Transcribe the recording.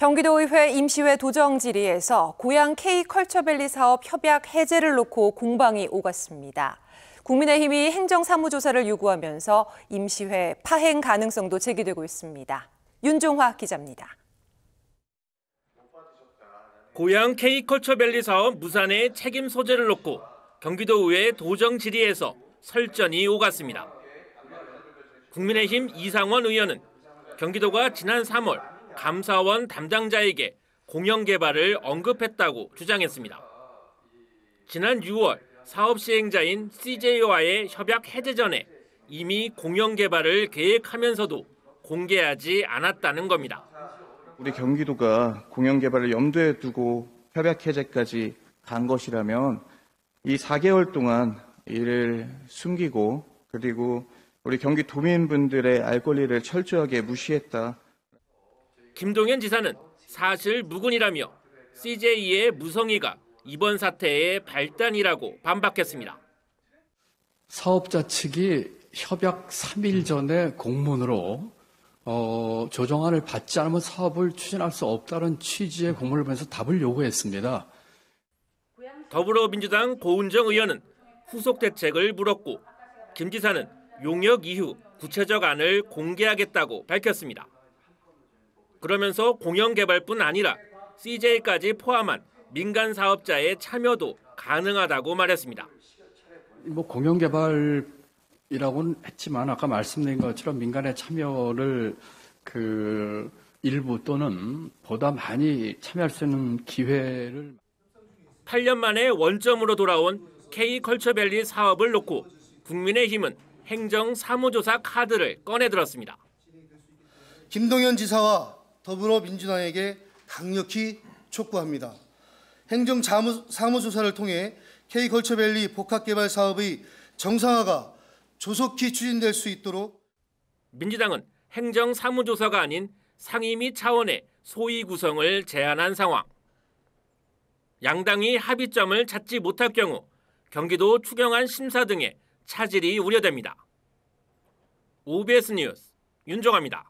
경기도의회 임시회 도정 질의에서 고양 K컬처밸리 사업 협약 해제를 놓고 공방이 오갔습니다. 국민의힘이 행정사무조사를 요구하면서 임시회 파행 가능성도 제기되고 있습니다. 윤종화 기자입니다. 고양 K컬처밸리 사업 무산의 책임 소재를 놓고 경기도의회 도정 질의에서 설전이 오갔습니다. 국민의힘 이상원 의원은 경기도가 지난 3월 감사원 담당자에게 공영 개발을 언급했다고 주장했습니다. 지난 6월 사업 시행자인 CJ와의 협약 해제 전에 이미 공영 개발을 계획하면서도 공개하지 않았다는 겁니다. 우리 경기도가 공영 개발을 염두에 두고 협약 해제까지 간 것이라면 이 4개월 동안 이를 숨기고 그리고 우리 경기 도민분들의 알 권리를 철저하게 무시했다. 김동연 지사는 사실 무근이라며 CJ의 무성의가 이번 사태의 발단이라고 반박했습니다. 사업자 측이 협약 3일 전에 공문으로 어, 조정안을 받지 않으면 사업을 추진할 수 없다는 취지의 공문을 보내서 답을 요구했습니다. 더불어민주당 고은정 의원은 후속 대책을 물었고 김 지사는 용역 이후 구체적 안을 공개하겠다고 밝혔습니다. 그러면서 공영 개발뿐 아니라 CJ까지 포함한 민간 사업자의 참여도 가능하다고 말했습니다. 뭐 공영 개발이라고는 했지만 아까 말씀드린 것처럼 민간의 참여를 그 일부 또는 보다 많이 참여할 수 있는 기회를 8년 만에 원점으로 돌아온 K컬처밸리 사업을 놓고 국민의힘은 행정 사무조사 카드를 꺼내들었습니다. 김동연 지사와 더불어민주당에게 강력히 촉구합니다. 행정사무조사를 통해 K걸처밸리 복합개발 사업의 정상화가 조속히 추진될 수 있도록 민주당은 행정사무조사가 아닌 상임위 차원의 소위 구성을 제안한 상황. 양당이 합의점을 찾지 못할 경우 경기도 추경안 심사 등의 차질이 우려됩니다. OBS 뉴스 윤정아입니다.